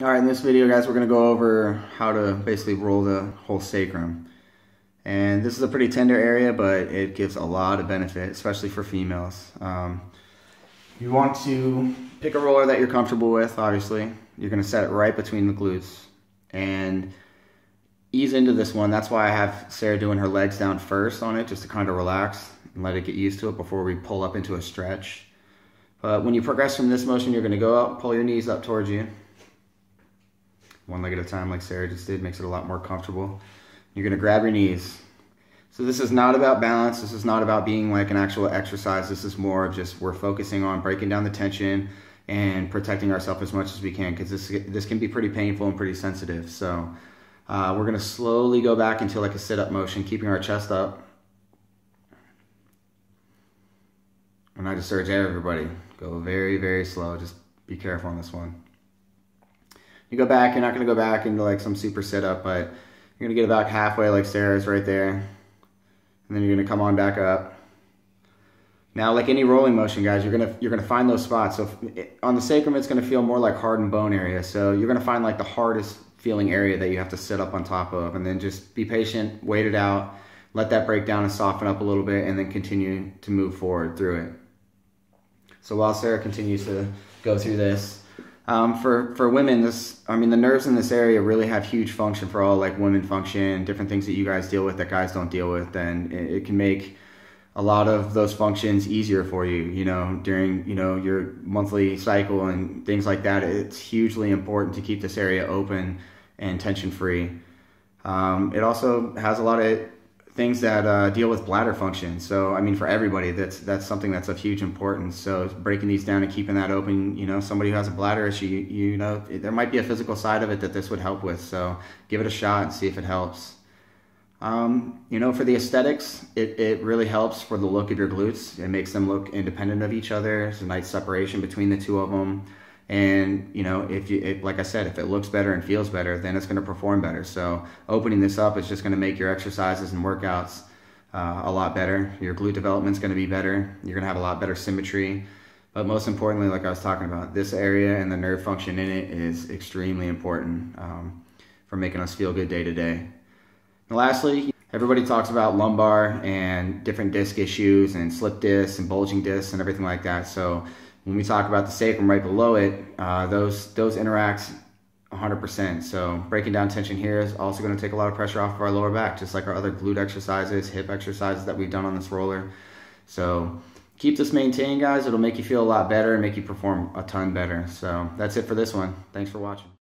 All right, in this video, guys, we're gonna go over how to basically roll the whole sacrum. And this is a pretty tender area, but it gives a lot of benefit, especially for females. Um, you want to pick a roller that you're comfortable with, obviously. You're gonna set it right between the glutes and ease into this one. That's why I have Sarah doing her legs down first on it, just to kind of relax and let it get used to it before we pull up into a stretch. But when you progress from this motion, you're gonna go up, pull your knees up towards you one leg at a time like Sarah just did, makes it a lot more comfortable. You're gonna grab your knees. So this is not about balance, this is not about being like an actual exercise, this is more of just we're focusing on breaking down the tension and protecting ourselves as much as we can because this, this can be pretty painful and pretty sensitive. So uh, we're gonna slowly go back into like a sit-up motion, keeping our chest up. And I just urge everybody, go very, very slow, just be careful on this one you go back, you're not going to go back into like some super sit up, but you're going to get about halfway like Sarah's right there. And then you're going to come on back up. Now, like any rolling motion, guys, you're gonna you're gonna find those spots. So on the sacrum, it's gonna feel more like hardened bone area. So you're gonna find like the hardest feeling area that you have to sit up on top of, and then just be patient, wait it out, let that break down and soften up a little bit, and then continue to move forward through it. So while Sarah continues to go through this, um, for for women, this I mean the nerves in this area really have huge function for all like women function, different things that you guys deal with that guys don't deal with, and it, it can make a lot of those functions easier for you. You know during you know your monthly cycle and things like that. It's hugely important to keep this area open and tension free. Um, it also has a lot of things that uh, deal with bladder function. So, I mean, for everybody, that's that's something that's of huge importance. So, breaking these down and keeping that open, you know, somebody who has a bladder issue, you, you know, there might be a physical side of it that this would help with. So, give it a shot and see if it helps. Um, you know, for the aesthetics, it, it really helps for the look of your glutes. It makes them look independent of each other. There's a nice separation between the two of them. And you know, if you, it, like I said, if it looks better and feels better, then it's going to perform better. So opening this up is just going to make your exercises and workouts uh, a lot better. Your glute development is going to be better. You're going to have a lot better symmetry. But most importantly, like I was talking about, this area and the nerve function in it is extremely important um, for making us feel good day to day. Lastly, everybody talks about lumbar and different disc issues and slip discs and bulging discs and everything like that. So when we talk about the sacrum right below it, uh, those those interact 100%. So breaking down tension here is also going to take a lot of pressure off of our lower back, just like our other glute exercises, hip exercises that we've done on this roller. So keep this maintained, guys. It'll make you feel a lot better and make you perform a ton better. So that's it for this one. Thanks for watching.